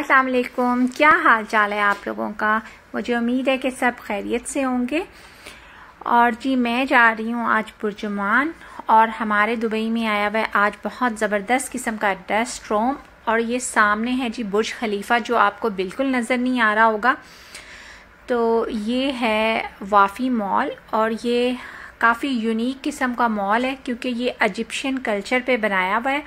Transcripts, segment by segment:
अस्सलाम वालेकुम। क्या हाल चाल है आप लोगों का? मुझे उम्मीद है कि सब खैरियत से होंगे। और जी, मैं जा रही हूँ आज पुरजुमान और हमारे दुबई में आया हुआ आज बहुत ज़बरदस्त किस्म का डस्ट रोम और ये सामने है जी बुर्ज खलीफा, जो आपको बिल्कुल नज़र नहीं आ रहा होगा। तो ये है वाफ़ी मॉल, और ये काफ़ी यूनिक किस्म का मॉल है, क्योंकि ये इजिप्शियन कल्चर पे बनाया हुआ है,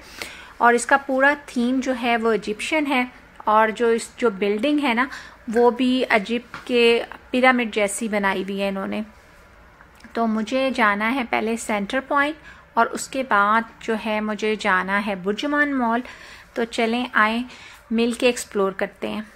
और इसका पूरा थीम जो है वो इजिप्शियन है। और जो इस, जो बिल्डिंग है ना, वो भी अजीब के पिरामिड जैसी बनाई हुई है इन्होंने। तो मुझे जाना है पहले सेंटर पॉइंट और उसके बाद जो है मुझे जाना है बुर्जमान मॉल तो चलें आए मिल के एक्सप्लोर करते हैं।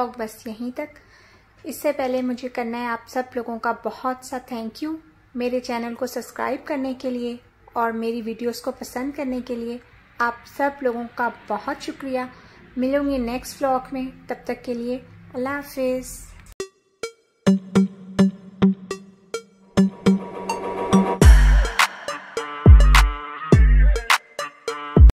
व्लॉग बस यहीं तक। इससे पहले मुझे करना है आप सब लोगों का बहुत सा थैंक यू मेरे चैनल को सब्सक्राइब करने के लिए और मेरी वीडियोस को पसंद करने के लिए। आप सब लोगों का बहुत शुक्रिया। मिलूँगी नेक्स्ट ब्लॉग में। तब तक के लिए अल्लाह हाफिज़।